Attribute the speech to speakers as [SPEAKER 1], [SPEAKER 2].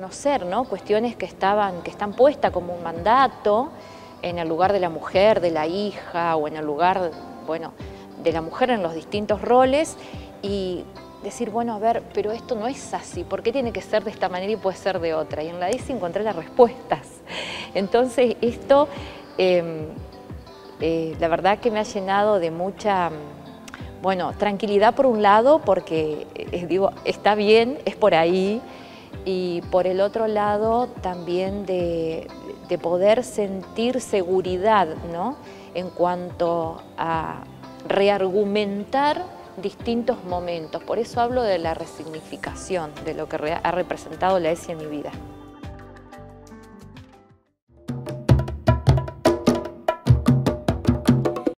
[SPEAKER 1] ¿no? cuestiones que, estaban, que están puestas como un mandato en el lugar de la mujer, de la hija o en el lugar, bueno, de la mujer en los distintos roles y decir, bueno, a ver, pero esto no es así, ¿por qué tiene que ser de esta manera y puede ser de otra? Y en la DICE encontré las respuestas. Entonces, esto, em, eh, la verdad que me ha llenado de mucha, bueno, tranquilidad por un lado, porque, eh, digo, está bien, es por ahí, y por el otro lado también de, de poder sentir seguridad, ¿no? En cuanto a reargumentar distintos momentos. Por eso hablo de la resignificación, de lo que ha representado la ESI en mi vida.